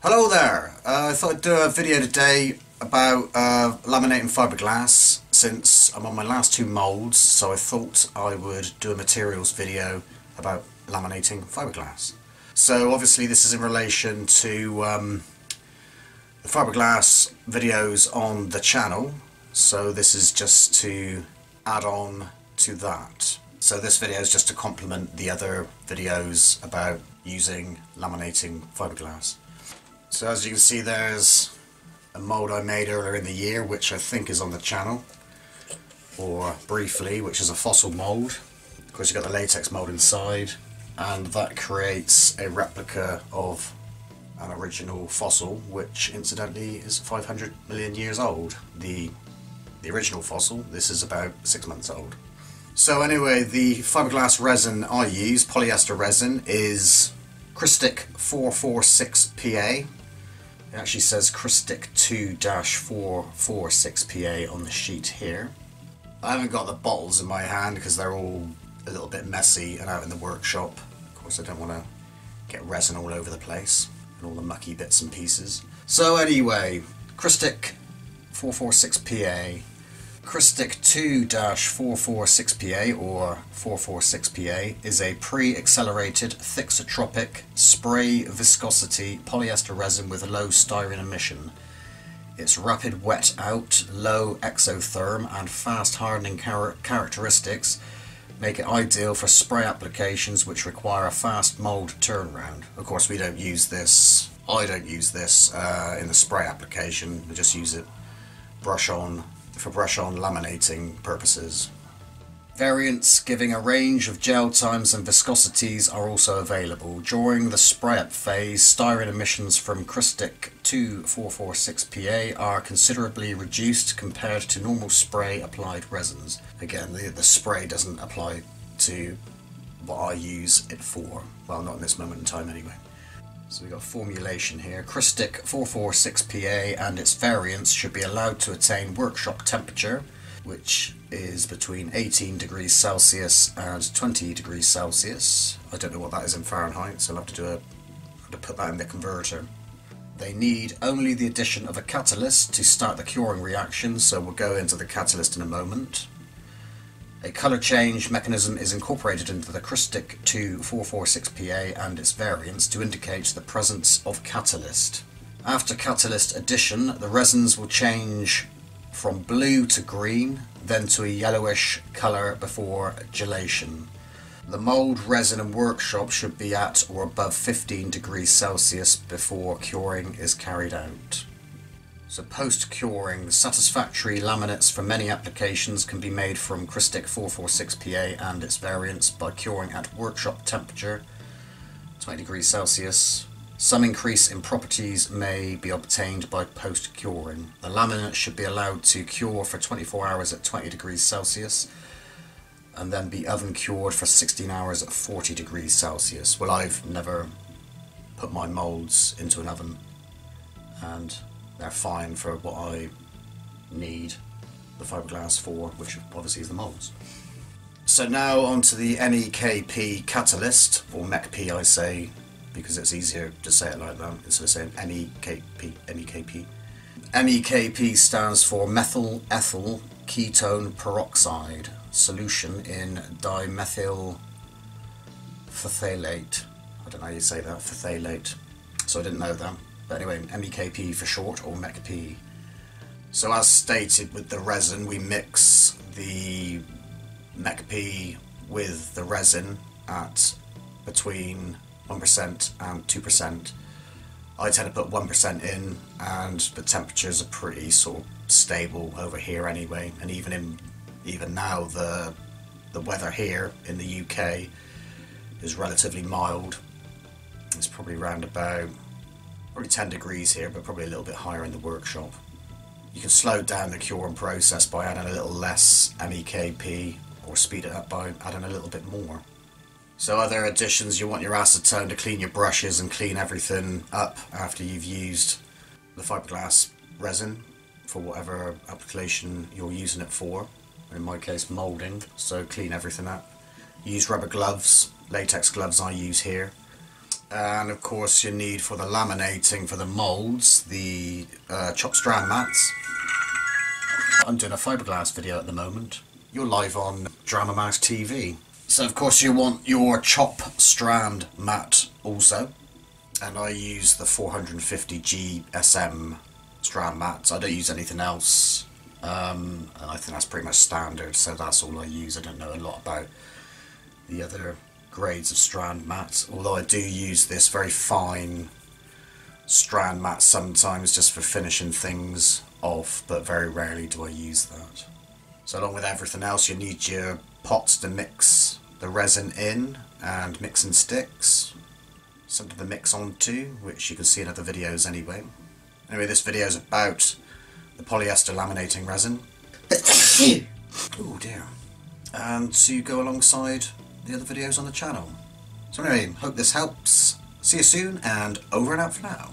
Hello there, uh, I thought I'd do a video today about uh, laminating fiberglass since I'm on my last two moulds so I thought I would do a materials video about laminating fiberglass. So obviously this is in relation to um, the fiberglass videos on the channel so this is just to add on to that. So this video is just to complement the other videos about using laminating fiberglass. So as you can see there's a mould I made earlier in the year which I think is on the channel or briefly which is a fossil mould. Of course you've got the latex mould inside and that creates a replica of an original fossil which incidentally is 500 million years old. The, the original fossil, this is about six months old. So anyway, the fiberglass resin I use, polyester resin, is Crystic 446PA. It actually says Crystic 2-446PA on the sheet here. I haven't got the bottles in my hand because they're all a little bit messy and out in the workshop. Of course I don't want to get resin all over the place and all the mucky bits and pieces. So anyway, Crystic 446PA Crystic 2-446PA or 446PA is a pre-accelerated thixotropic spray viscosity polyester resin with low styrene emission. Its rapid wet out, low exotherm and fast hardening char characteristics make it ideal for spray applications which require a fast mould turnaround. Of course we don't use this, I don't use this uh, in the spray application, I just use it brush on for brush-on laminating purposes. Variants giving a range of gel times and viscosities are also available. During the spray-up phase, styrene emissions from Crystic 2446PA are considerably reduced compared to normal spray applied resins. Again, the, the spray doesn't apply to what I use it for. Well, not in this moment in time anyway. So we've got formulation here. Crystic 446PA and its variants should be allowed to attain workshop temperature, which is between 18 degrees Celsius and 20 degrees Celsius. I don't know what that is in Fahrenheit, so I'll have to do a to put that in the converter. They need only the addition of a catalyst to start the curing reaction, so we'll go into the catalyst in a moment. A colour change mechanism is incorporated into the Crystic 2446PA and its variants to indicate the presence of catalyst. After catalyst addition, the resins will change from blue to green, then to a yellowish colour before gelation. The mould, resin and workshop should be at or above 15 degrees Celsius before curing is carried out. So post-curing, satisfactory laminates for many applications can be made from Crystic 446PA and its variants by curing at workshop temperature, 20 degrees Celsius. Some increase in properties may be obtained by post-curing. The laminate should be allowed to cure for 24 hours at 20 degrees Celsius and then be oven cured for 16 hours at 40 degrees Celsius. Well, I've never put my moulds into an oven and they're fine for what I need the fiberglass for, which obviously is the moulds. So now onto the MEKP catalyst, or MEKP I say, because it's easier to say it like that instead of saying MEKP, MEKP. MEKP stands for methyl ethyl ketone peroxide solution in dimethyl phthalate. I don't know how you say that, phthalate. So I didn't know that. But anyway, MEKP for short, or MEKP. So as stated with the resin, we mix the MEKP with the resin at between 1% and 2%. I tend to put 1% in and the temperatures are pretty sort of stable over here anyway and even in even now the the weather here in the UK is relatively mild. It's probably around about probably 10 degrees here, but probably a little bit higher in the workshop. You can slow down the curing process by adding a little less MEKP or speed it up by adding a little bit more. So other additions, you want your acetone to clean your brushes and clean everything up after you've used the fiberglass resin for whatever application you're using it for. In my case, moulding, so clean everything up. Use rubber gloves, latex gloves I use here and of course you need for the laminating for the moulds the uh, chop strand mats. I'm doing a fiberglass video at the moment. You're live on Dramamask TV. So of course you want your chop strand mat also. And I use the 450 GSM strand mats. I don't use anything else. Um, and I think that's pretty much standard, so that's all I use. I don't know a lot about the other grades of strand mats, although I do use this very fine strand mat sometimes just for finishing things off, but very rarely do I use that. So along with everything else you need your pots to mix the resin in and mixing sticks, Something to mix onto, which you can see in other videos anyway. Anyway, this video is about the polyester laminating resin. oh dear. And to go alongside the other videos on the channel. So anyway, hope this helps. See you soon, and over and out for now.